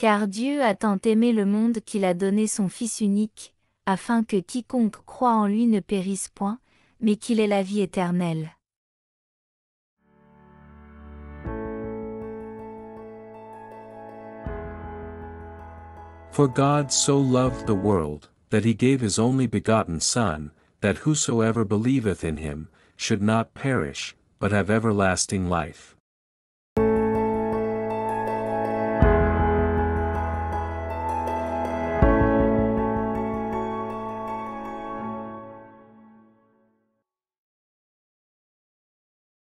Car Dieu a tant aimé le monde qu'il a donné son Fils unique, afin que quiconque croit en lui ne périsse point, mais qu'il ait la vie éternelle. For God so loved the world, that he gave his only begotten Son, that whosoever believeth in him, should not perish, but have everlasting life.